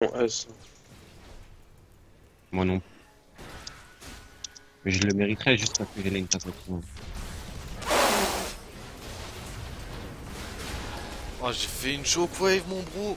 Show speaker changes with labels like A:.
A: Euh, S.
B: Moi non. Mais je le mériterais juste parce que j'ai une tasse.
C: Oh, j'ai fait une shockwave, mon bro.